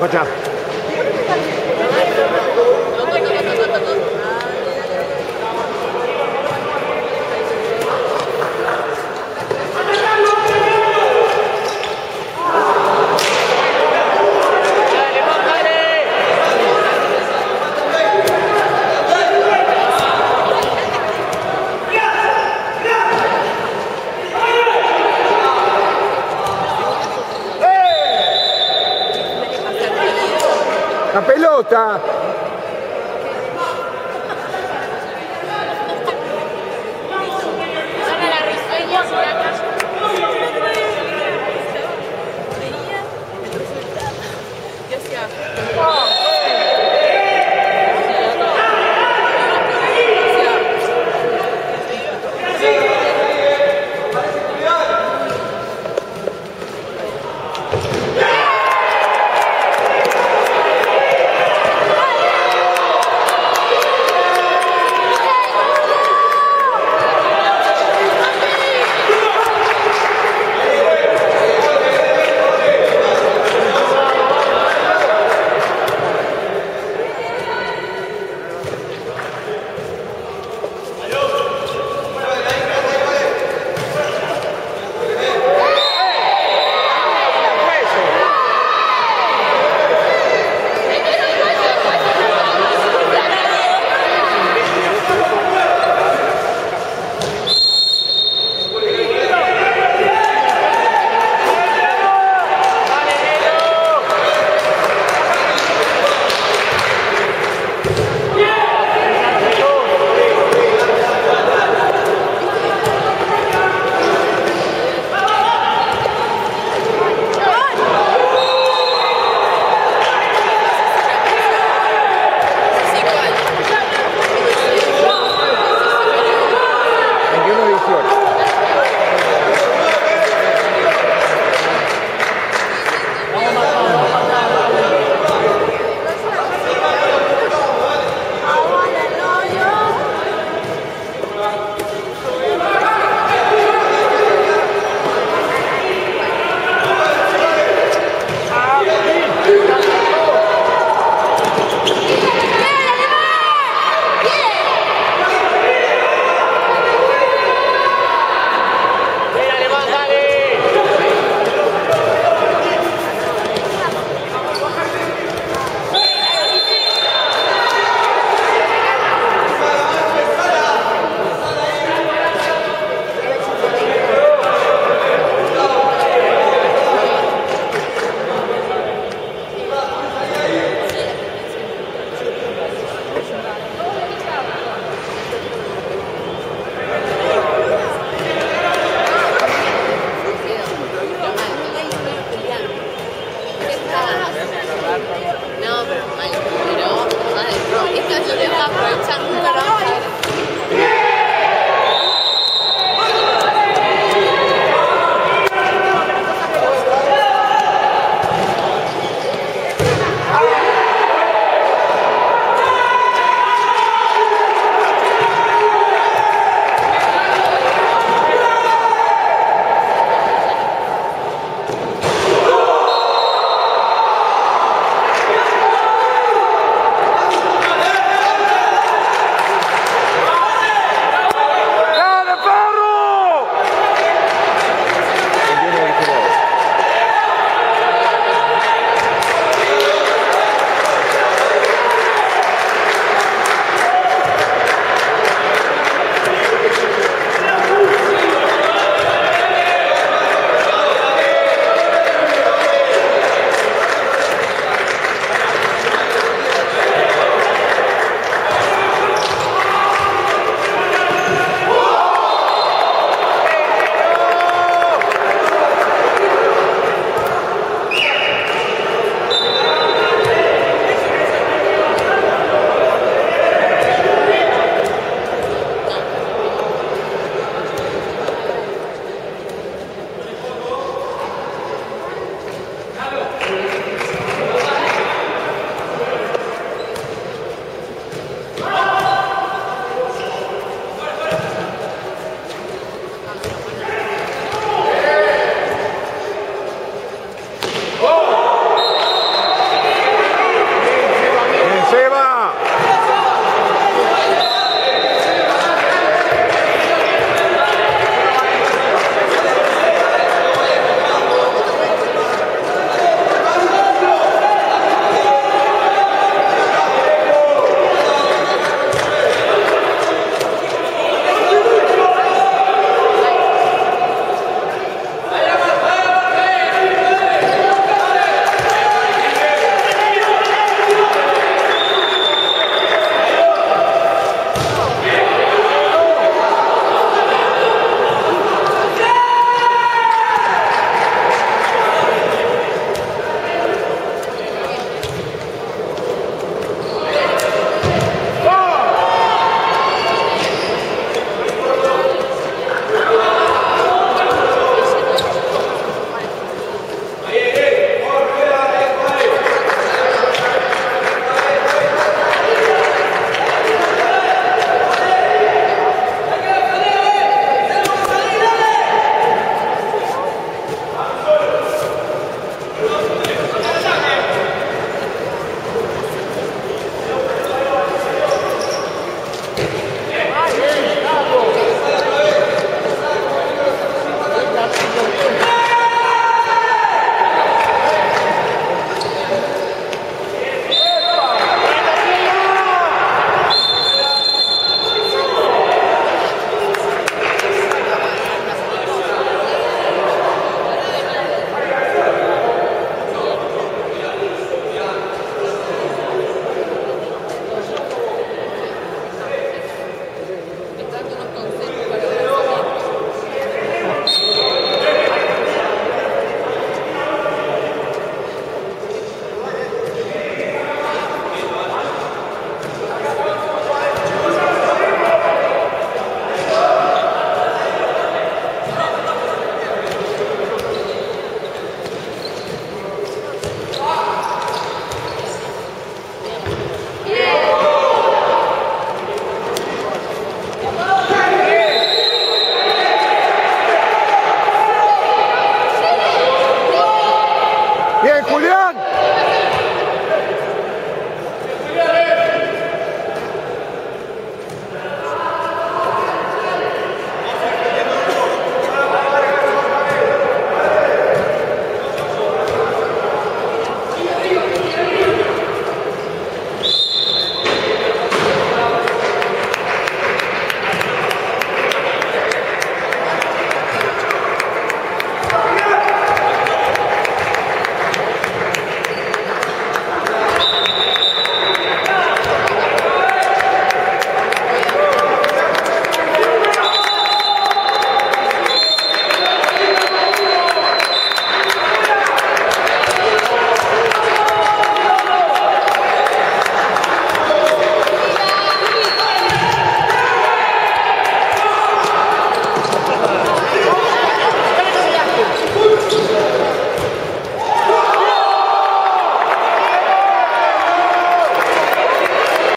Good job. Pelota.